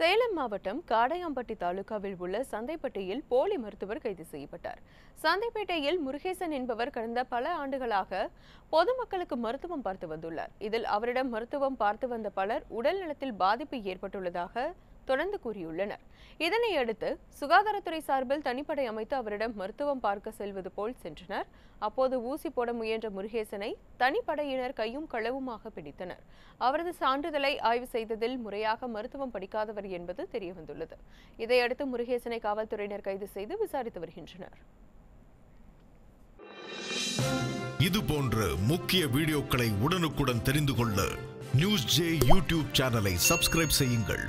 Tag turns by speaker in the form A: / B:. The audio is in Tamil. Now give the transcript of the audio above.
A: சேலம் மாவட்டம் காடையாம்பட்டி தாலுகாவில் உள்ள சந்தைப்பட்டியில் போலி மருத்துவர் கைது செய்யப்பட்டார். சந்தைப்பேட்டையில் முருகேசன் என்பவர் கடந்த பல ஆண்டுகளாக பொதுமக்களுக்கு மருத்துவம் பார்த்து வந்துள்ளார். இதில் அவரிடம் மருத்துவம் பார்த்து வந்த பலர் உடல் நலத்தில் பாதிப்பு ஏற்பட்டுள்ளதாக தொடர்ந்து கூறியுள்ளனர். இதனையடுத்து சுகாதாரத்துறை சார்பில் தனிப்படை அமைத்து அவரிடம் மருத்துவம் பார்க்க செல்வது போல் சென்றனர். அப்போது ஊசி போட முயன்ற முருகேசனை தனிப்படையினர் கையும் களவுமாக பிடித்தனர். அவரது சான்றிதழை ஆய்வு செய்ததில் முறையாக மருத்துவம் படிக்காதவர் என்பது தெரியவந்துள்ளது. இதையடுத்து முருகேசனை காவல்துறையினர் கைது செய்து விசாரித்து வருகின்றனர்.
B: இது போன்ற முக்கிய வீடியோக்களை உடனுக்குடன் தெரிந்து கொள்ள நியூஸ் ஜே யூடியூப் சேனலை சப்ஸ்கிரைப் செய்யுங்கள்.